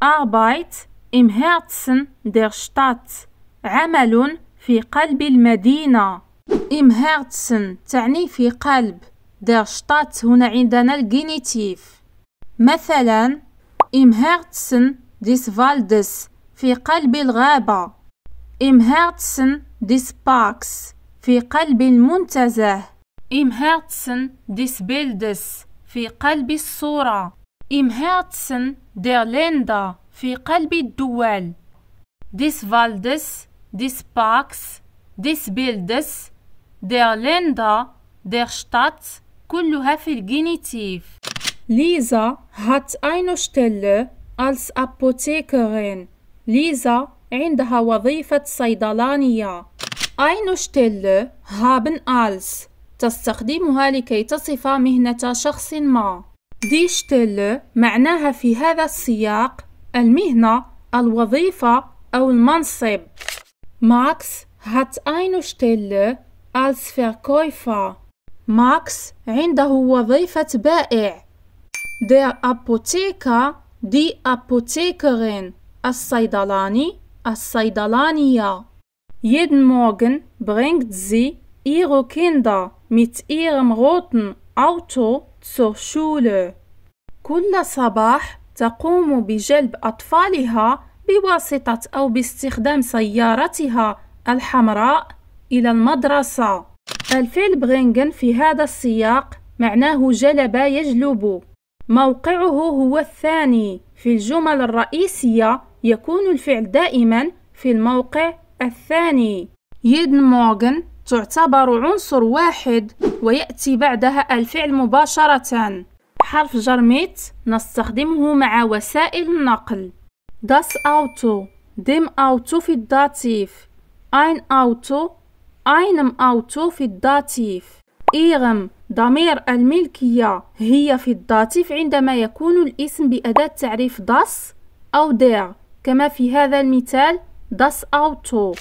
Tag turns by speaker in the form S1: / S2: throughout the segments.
S1: Arbeit im Herzen der Stadt عمل في قلب المدينة im Herzen تعني في قلب der Stadt هنا عندنا الجينيتيف مثلا im Herzen des Waldes في قلب الغابة im Herzen des Parks في قلب المنتزه im Herzen des Bildes في قلب الصورة im Herzen der Länder في قلب الدول des Waldes des Parks des Bildes der Länder der Stadt كلها في الجينيتيف Lisa hat eine Stelle als Apothekerin. Lisa عندها وظيفة صيدلانية. Eine Stelle haben als تستخدمها لكي تصف مهنة شخص ما. Die Stelle معناها في هذا السياق المهنة، الوظيفة أو المنصب. Max hat eine Stelle als Verkäufer. Max عنده وظيفة بائع. Der Apotheker, die Apothekerin. الصيدلاني الصيدلانية. Jeden Morgen bringt sie ihre Kinder mit ihrem roten Auto zur. كل صباح تقوم بجلب أطفالها بواسطة أو باستخدام سيارتها الحمراء إلى المدرسة. الفعل برينغن في هذا السياق معناه جلب يجلب. موقعه هو الثاني. في الجمل الرئيسية يكون الفعل دائما في الموقع الثاني. jeden Morgen تعتبر عنصر واحد ويأتي بعدها الفعل مباشرة. حرف جر mit نستخدمه مع وسائل النقل. Das Auto dem Auto في ال Dativ. ein Auto einem Auto في ال Dativ. ihrem ضمير الملكية. هي في ال Dativ عندما يكون الاسم بأداة تعريف das أو der كما في هذا المثال das Auto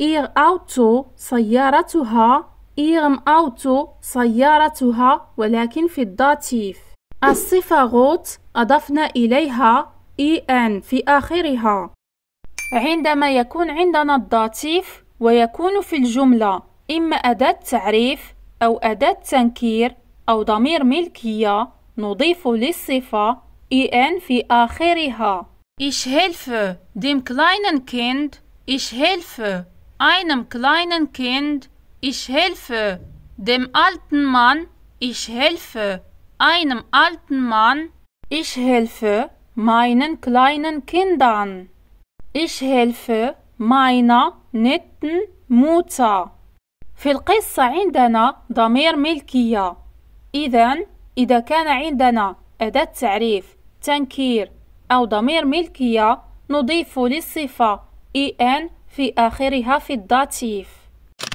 S1: ihr Auto سيارتها ihrem Auto سيارتها ولكن في ال Dativ. الصفة gut أضفنا إليها en في آخرها. عندما يكون عندنا ال Dativ ويكون في الجملة إما أداة تعريف أو أداة تنكير أو ضمير ملكية نضيف للصفة en في آخرها. Ich helfe dem kleinen Kind. Ich helfe einem kleinen Kind. Ich helfe dem alten Mann. Ich helfe einem alten Mann. Ich helfe meinen kleinen Kindern. Ich helfe meiner netten Mutter. في القصة عندنا ضمير ملكية إذا إذا كان عندنا أداة تعريف تنكير أو ضمير ملكية نضيف للصفة en في آخرها في ال Dativ.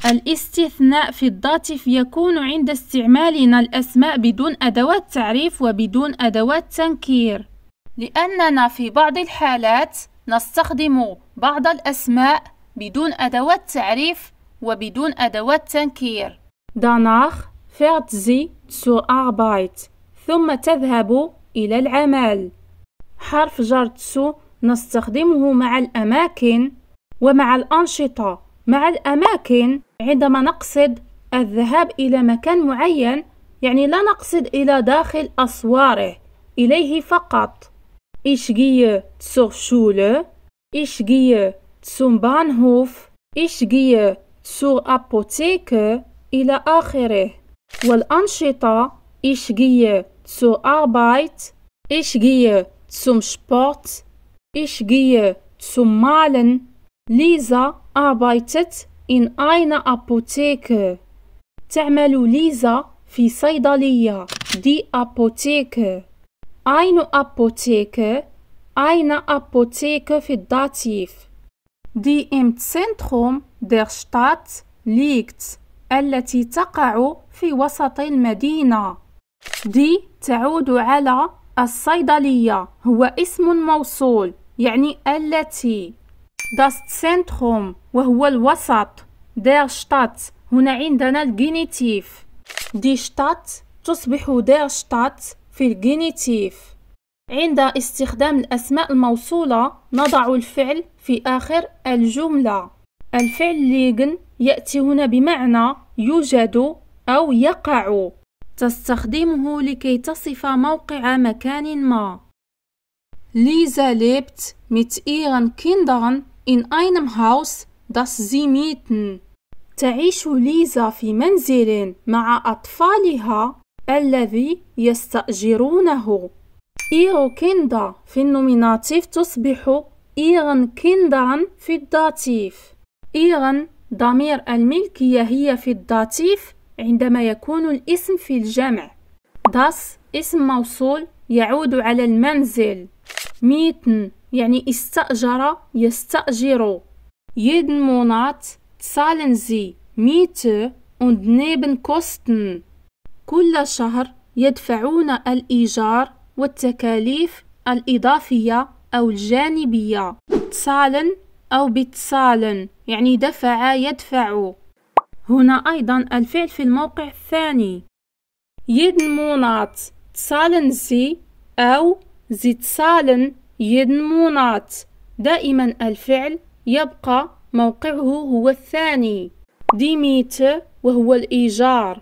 S1: الاستثناء في ال Dativ يكون عند استعمالنا الأسماء بدون أدوات تعريف وبدون أدوات تنكير. لأننا في بعض الحالات نستخدم بعض الأسماء بدون أدوات تعريف وبدون أدوات تنكير. Danach fährt sie zur Arbeit ثم تذهب إلى العمل. حرف جر تسو نستخدمه مع الأماكن ومع الأنشطة مع الأماكن عندما نقصد الذهاب إلى مكان معين يعني لا نقصد إلى داخل أسواره إليه فقط. إشجية سور شولة ich gehe zum Bahnhof ich gehe zur Apotheke إلى آخره. والأنشطة ich gehe zur Arbeit ich gehe zum Sport ich gehe zum Malen Lisa arbeitet in einer Apotheke. تعمل ليزا في صيدلية. die Apotheke. Eine Apotheke. einer Apotheke في ال Dativ. die im Zentrum der Stadt liegt. التي تقع في وسط المدينة. die تعود على الصيدلية. هو اسم موصول. يعني التي. Das Zentrum وهو الوسط. der Stadt هنا عندنا ال Genitiv. die Stadt تصبح der Stadt في الجينيتيف. عند استخدام الأسماء الموصولة نضع الفعل في آخر الجملة. الفعل ليغن يأتي هنا بمعنى يوجد أو يقع. تستخدمه لكي تصف موقع مكان ما. Lisa lebt mit ihren in einem Haus, das sie mieten. تعيش ليزا في منزل مع أطفالها الذي يستأجرونه. ihre Kinder في ال Nominativ تصبح ihren Kindern في ال Dativ. ihren ضمير الملكية هي في ال Dativ عندما يكون الاسم في الجمع. das اسم موصول يعود على المنزل. mieten يعني استأجر يستأجر. jeden Monat zahlen sie Miete und Nebenkosten كل شهر يدفعون الإيجار والتكاليف الإضافية أو الجانبية. zahlen أو بتسالن يعني دفع يدفع. هنا أيضا الفعل في الموقع الثاني. jeden Monat zahlen sie أو زد سالن يدمونات. دائما الفعل يبقى موقعه هو الثاني. die Miete وهو الإيجار.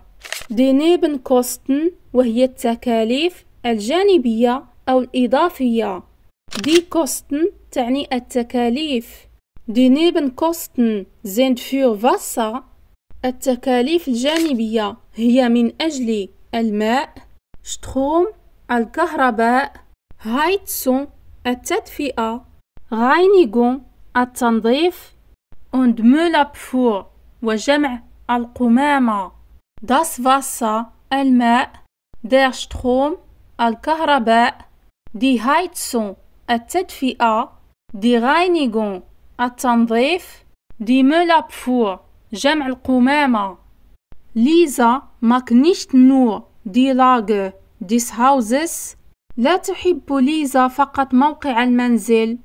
S1: die Nebenkosten وهي التكاليف الجانبية أو الإضافية. die Kosten تعني التكاليف. die Nebenkosten sind für Wasser. التكاليف الجانبية هي من أجل الماء Strom الكهرباء Heizung التدفئة Reinigung التنظيف und Müllabfuhr وجمع القمامة das Wasser الماء der Strom الكهرباء die Heizung التدفئة die Reinigung التنظيف die Müllabfuhr جمع القمامة Lisa mag nicht nur die Lage des Hauses لا تحب ليزا فقط موقع المنزل.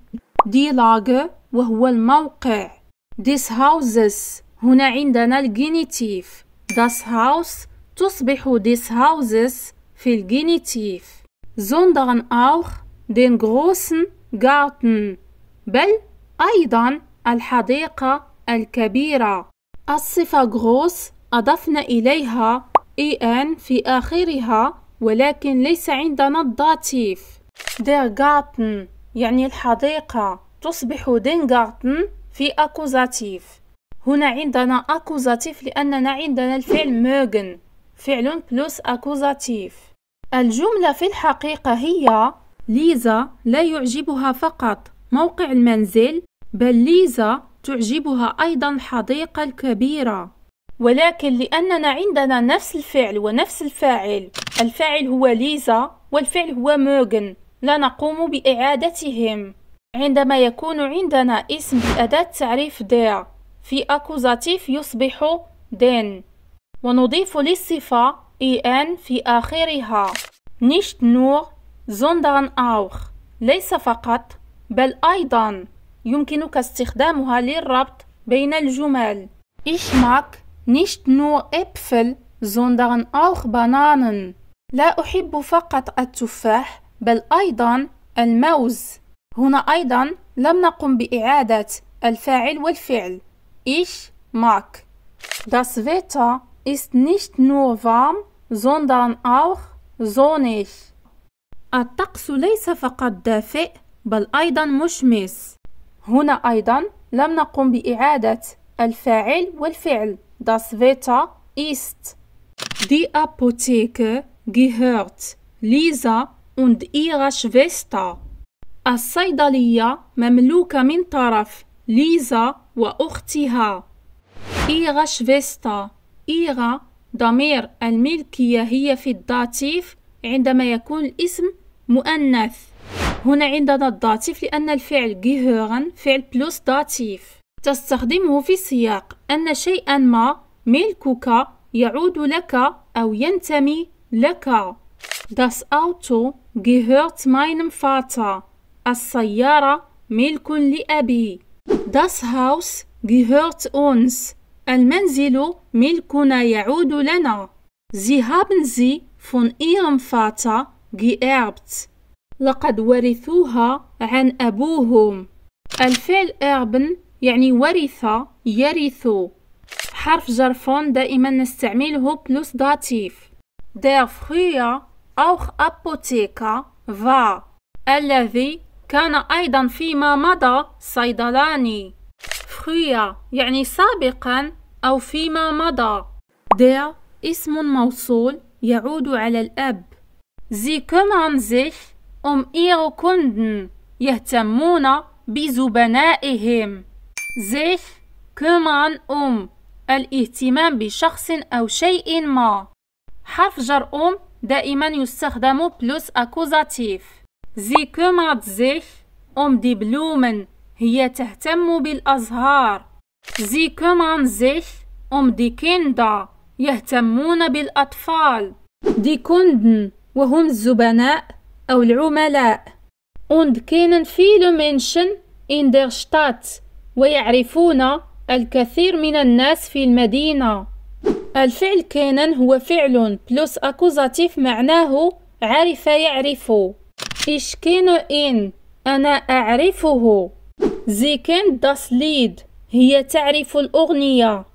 S1: die Lage وهو الموقع. des Hauses هنا عندنا ال Genitiv. das Haus تصبح des Hauses في ال Genitiv. Sondern auch den großen Garten. بل أيضا الحديقة الكبيرة. الصفة groß أضفنا إليها en في آخرها ولكن ليس عندنا ال Dativ der Garten يعني الحديقة تصبح den Garten في Akkusativ. هنا عندنا Akkusativ لأننا عندنا الفعل mögen فعل plus Akkusativ. الجملة في الحقيقة هي ليزا لا يعجبها فقط موقع المنزل بل ليزا تعجبها أيضا الحديقة الكبيرة. ولكن لأننا عندنا نفس الفعل ونفس الفاعل. الفاعل هو ليزا والفعل هو موغن. لا نقوم بإعادتهم. عندما يكون عندنا اسم بأداة تعريف دير في أكوزاتيف يصبح دين ونضيف للصفة إن في آخرها. nicht nur sondern auch ليس فقط بل أيضا. يمكنك استخدامها للربط بين الجمل. Ich mag nicht nur Äpfel sondern auch Bananen. لا أحب فقط التفاح بل أيضا الموز. هنا أيضا لم نقم بإعادة الفاعل والفعل. Ich mag. Das Wetter ist nicht nur warm sondern auch sonnig. الطقس ليس فقط دافئ بل أيضا مشمس. هنا أيضا لم نقم بإعادة الفاعل والفعل. Das Wetter ist Die Apotheke gehört ليزا und ihrer Schwester. الصيدلية مملوكة من طرف ليزا وأختها. ihre Schwester ihre ضمير الملكية هي في ال Dativ عندما يكون الاسم مؤنث هنا عندنا ال Dativ لأن الفعل gehören فعل plus Dativ تستخدمه في سياق أن شيئا ما ملكك يعود لك أو ينتمي لك Das Auto gehört meinem Vater. السيارة ملك لأبي. Das Haus gehört uns. المنزل ملكنا يعود لنا. Sie haben sie von ihrem Vater geerbt. لقد ورثوها عن أبوهم الفعل إربن يعني ورث يرث. حرف جرفون دائما نستعمله بلوس داتيف. Der früher auch Apotheker war الذي كان أيضا فيما مضى صيدلاني. früher يعني سابقا أو فيما مضى. Der اسم موصول يعود على الأب. Sie kümmern sich um ihre Kunden يهتمون بزبنائهم. زيف كمان أم. الاهتمام بشخص أو شيء ما. حرف جر um دائما يستخدم plus Akkusativ sie kümmert sich um die Blumen. هي تهتم بالأزهار. sie kümmern sich um die Kinder يهتمون بالأطفال. die Kunden وهم الزبناء أو العملاء. Und kennen viele Menschen in der Stadt. ويعرفون الكثير من الناس في المدينة. الفعل kennen هو فعل plus Akkusativ معناه عرف يعرف. ich kenne ihn؟ أنا أعرفه. sie kennt das Lied هي تعرف الأغنية.